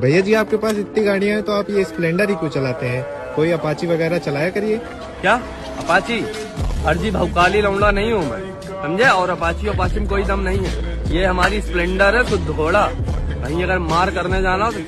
भैया जी, आपके पास इतनी गाड़ियाँ हैं तो आप ये स्प्लेंडर ही क्यों चलाते हैं? कोई अपाची वगैरह चलाया करिए। क्या? अपाची? अर्जी भौकाली लौंडा नहीं हूँ मैं। समझे? और अपाची अपाची में कोई दम नहीं है। ये हमारी स्प्लेंडर है कुछ घोड़ा कहीं अगर मार करने जाना तो